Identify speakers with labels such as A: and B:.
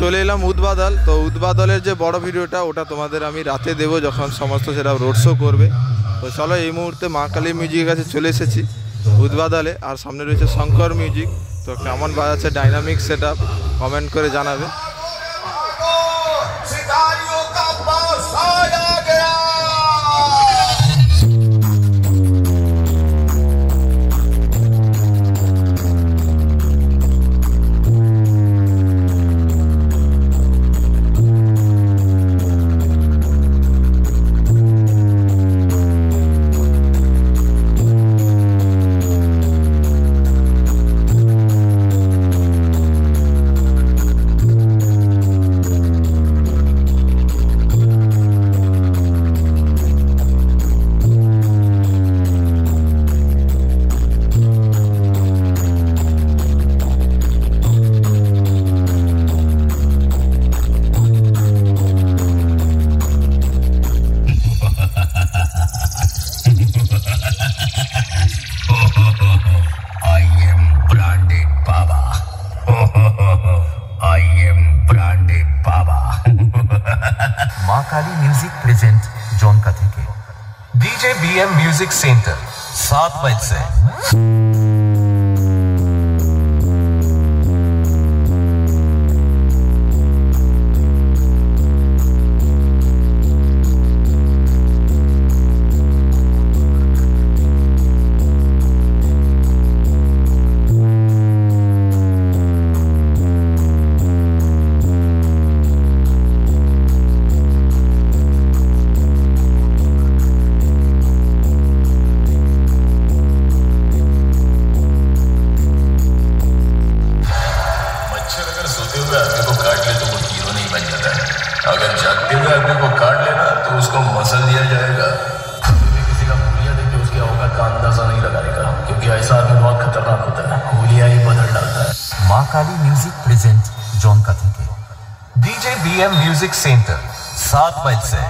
A: চলে এলাম উদ্বাদল। তো উদ্বাদলের যে বড় ভিডিওটা, ওটা তোমাদের আমি রাতে দেব যখন সমস্ত সেটা রোড শো করবে। তো চলো এই মুহূর্তে মা কালী মিউজিকের কাছে চলে এসেছি উদ্বাদলে। আর সামনে রয়েছে শঙ্কর মিউজিক তো কেমন বাজাচ্ছে ডাইনামিক সেট কমেন্ট করে জানাবে।
B: महाकाली म्यूज़िक प्रेजेंट जॉन का थे DJ B M music centre
C: सात बजे से हुए आदमी को काट ले तो वो हीरो नहीं बन जाता है। अगर जागते हुए आदमी को काट लेना तो उसको मसल दिया जाएगा। किसी का हुलिया देख उसके उसकी औकात का अंदाज़ा नहीं लगाएगा, क्योंकि ऐसा आदमी बहुत खतरनाक होता है हुलिया ही बदल डालता है।
B: माँ काली म्यूज़िक प्रेजेंट जॉन कथी के। DJ B M music centre, सात बज से।